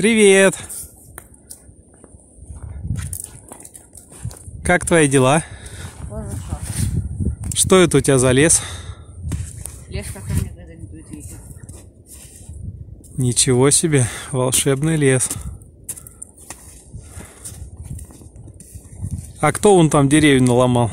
Привет! Как твои дела? Хорошо. Что это у тебя за лес? Лес, который никогда не будет. Ничего себе, волшебный лес. А кто вон там деревья наломал?